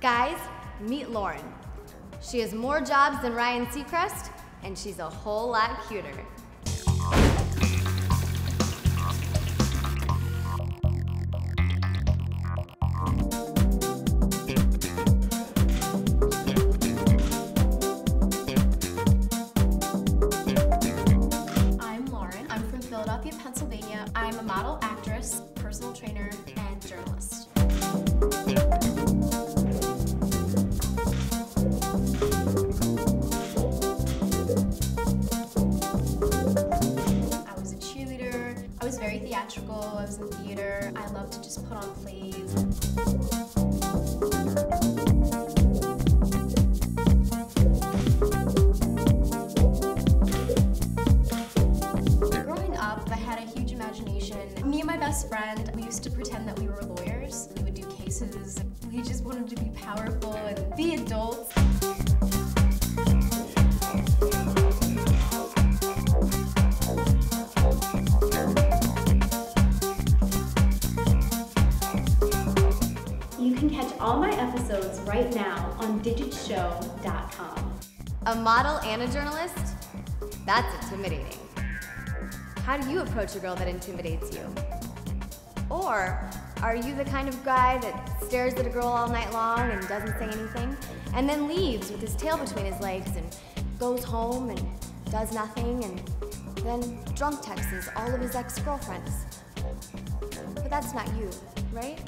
Guys, meet Lauren. She has more jobs than Ryan Seacrest, and she's a whole lot cuter. I'm Lauren. I'm from Philadelphia, Pennsylvania. I'm a model, actress, very theatrical. I was in theater. I loved to just put on plays. Growing up, I had a huge imagination. Me and my best friend, we used to pretend that we were lawyers. We would do cases. We just wanted to be powerful and be adults. All my episodes right now on digitsshow.com. A model and a journalist? That's intimidating. How do you approach a girl that intimidates you? Or are you the kind of guy that stares at a girl all night long and doesn't say anything, and then leaves with his tail between his legs and goes home and does nothing and then drunk texts all of his ex girlfriends? But that's not you, right?